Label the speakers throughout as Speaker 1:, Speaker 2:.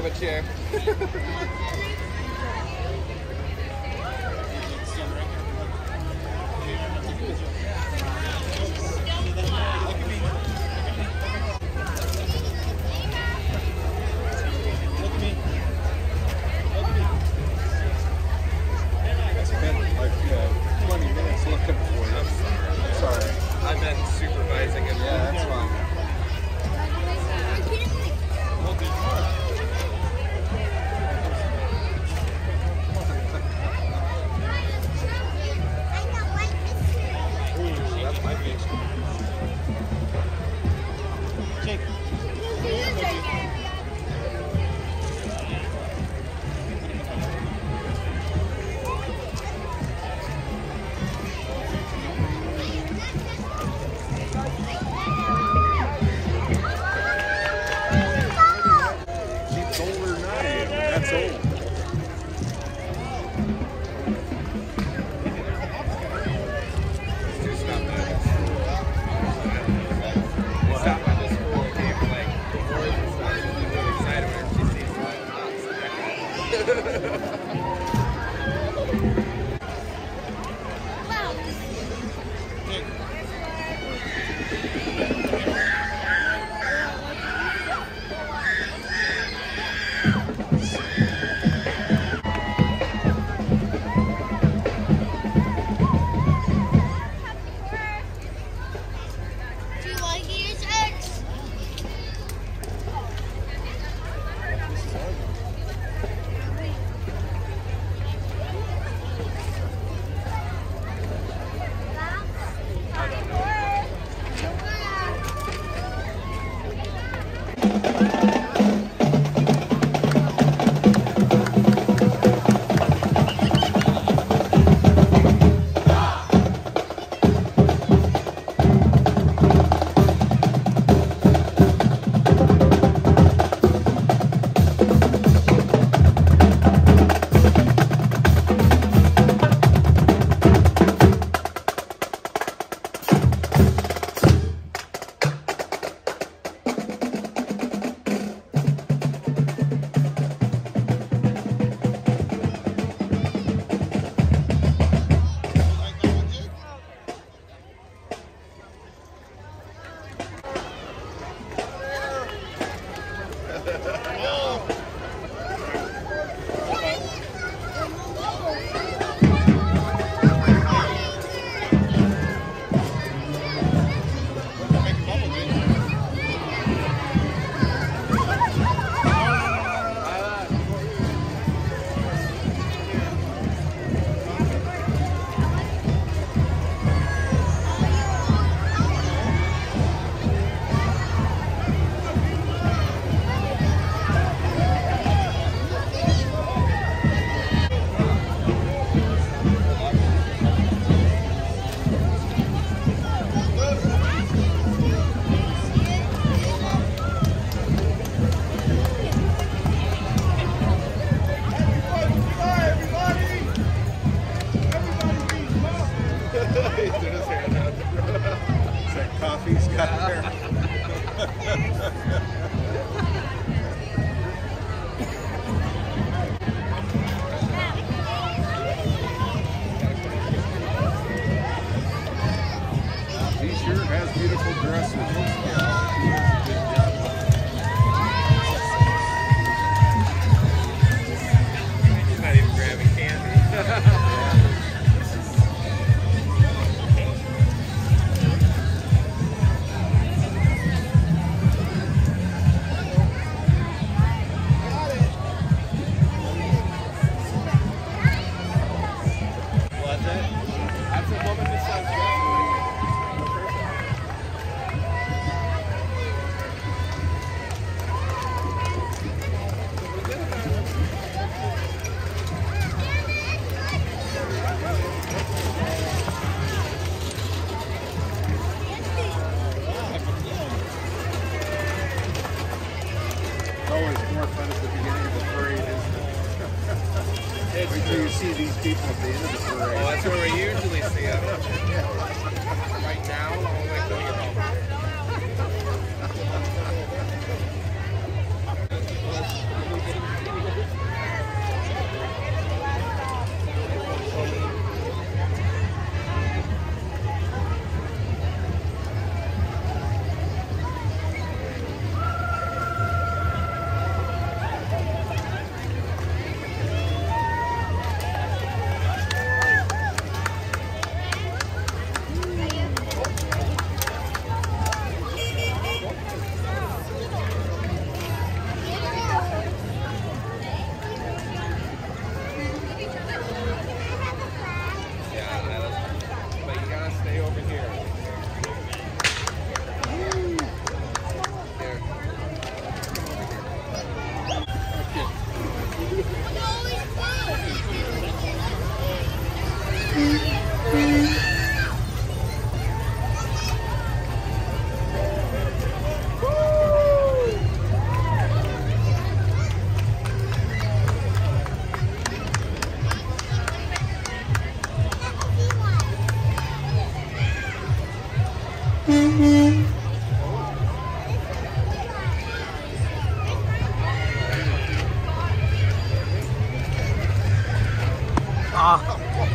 Speaker 1: Grab a chair. Ha ha ha!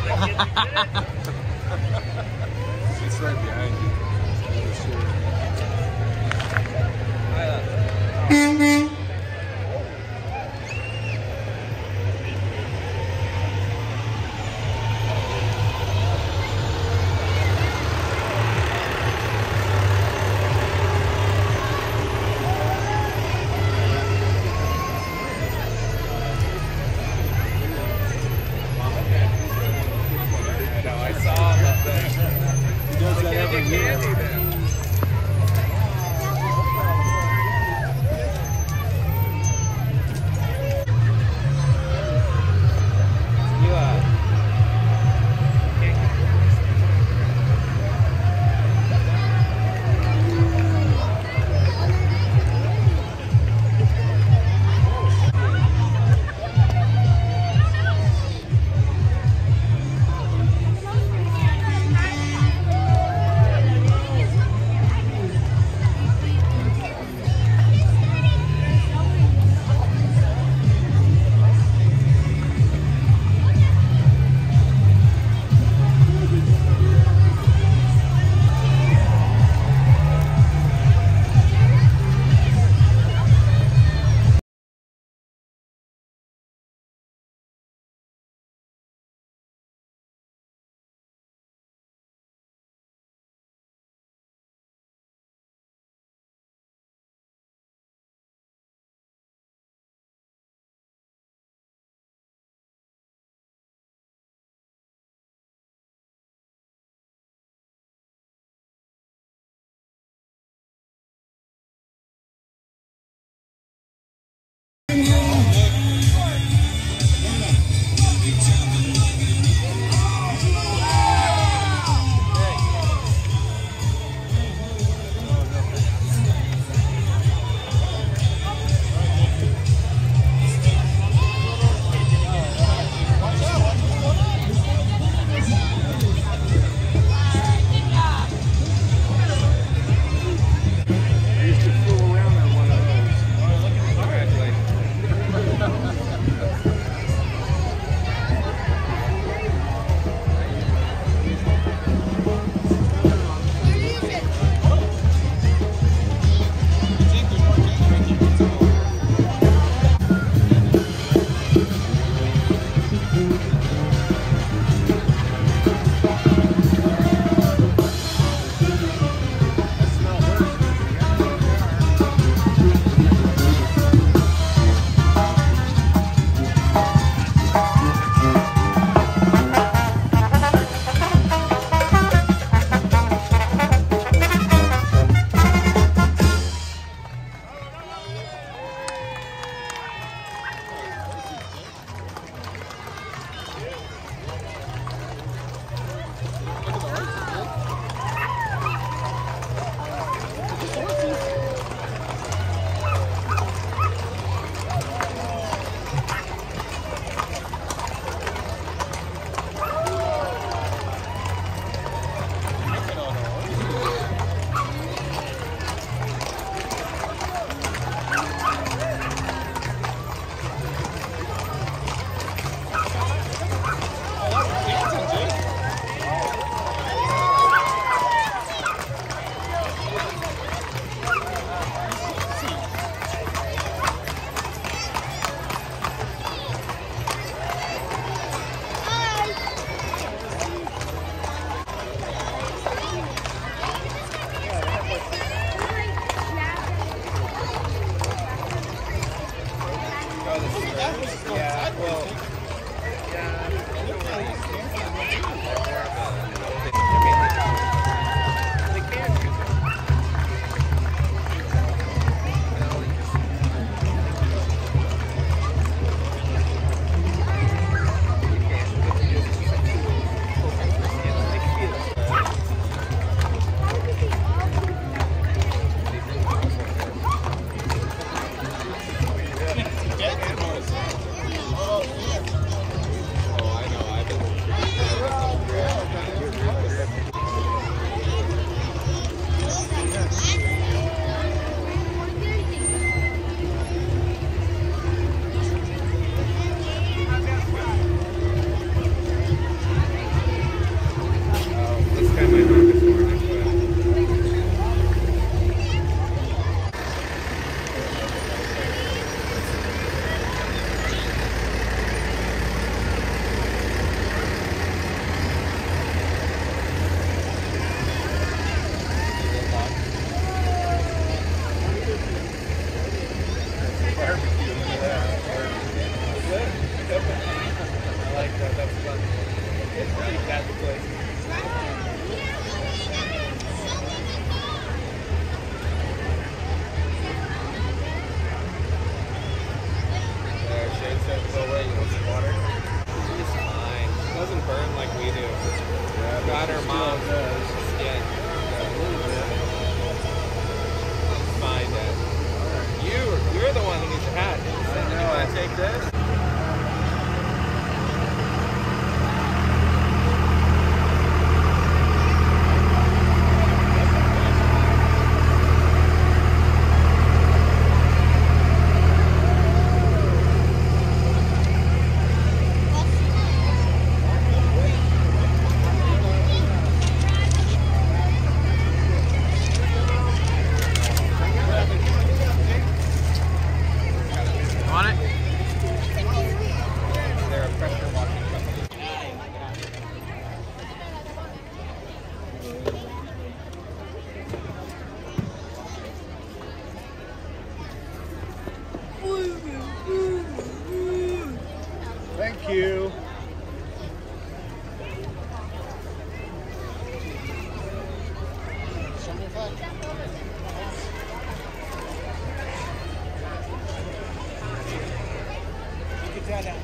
Speaker 2: It's right
Speaker 1: behind you. It's
Speaker 2: Oh,
Speaker 1: this is great. Yeah, well, yeah.